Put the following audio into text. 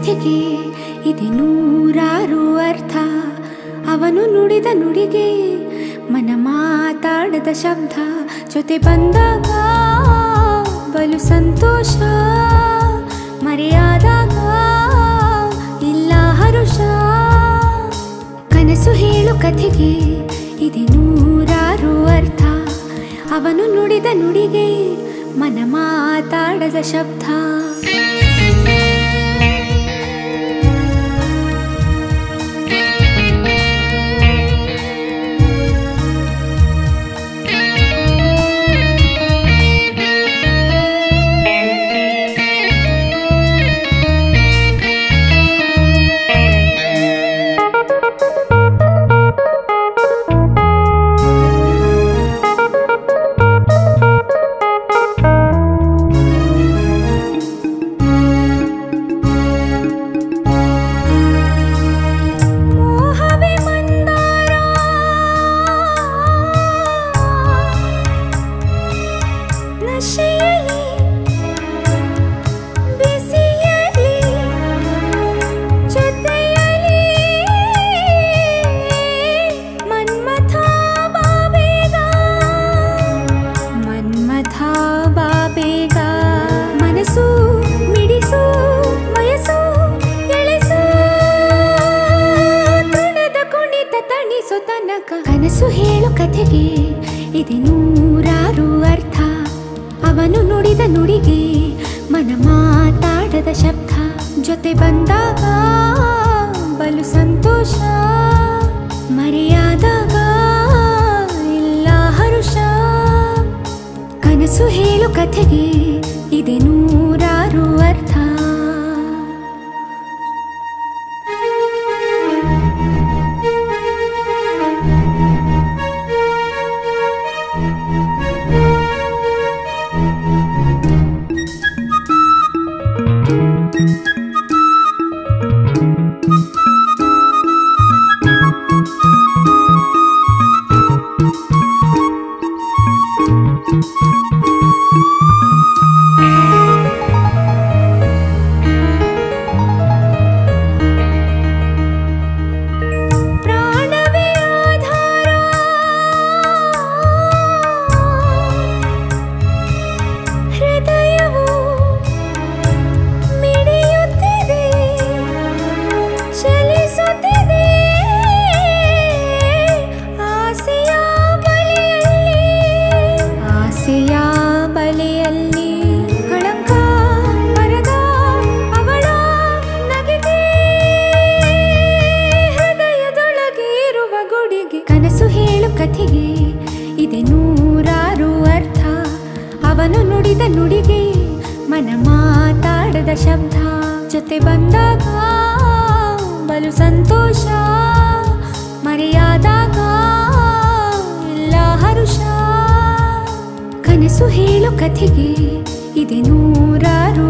ಕಥೆಗೆ ಇದೆ ನೂರಾರು ಅರ್ಥ. ಅವನು ನುಡಿದ ನುಡಿಗೆ ಮನ ಮಾತಾಡದ ಶಬ್ದ. ಜೊತೆ ಬಂದಾಗ ಬಲು ಸಂತೋಷ. ಮರೆಯಾದಾಗ ಇಲ್ಲ ಹರುಷ. ಕನಸು ಹೇಳು ಕಥೆಗೆ ಇದೆ ನೂರಾರು ಅರ್ಥ. ಅವನು ನುಡಿದ ನುಡಿಗೆ ಮನ ಮಾತಾಡದ ಶಬ್ದ. ಕನಸು ಹೇಳು ಕಥೆಗೆ ಇದೆ ನೂರಾರು ಅರ್ಥ ಅವನು ನುಡಿದ ನುಡಿಗೆ ಮನ ಮಾತಾಡದ ಶಬ್ದ ಜೊತೆ ಬಂದಾಗ ಬಲು ಸಂತೋಷ. ಮರೆಯಾದಾಗ ಇಲ್ಲ ಹರುಷ. ಕನಸು ಹೇಳು ಕಥೆಗೆ ಇದೆ Música ಶಬ್ದ ಜೊತೆ ಬಂದಾಗ ಬಲು ಸಂತೋಷ ಮರೆಯಾದಾಗ ಎಲ್ಲ ಹರುಷ. ಕನಸು ಹೇಳು ಕಥೆಗೆ ಇದೆ ನೂರಾರು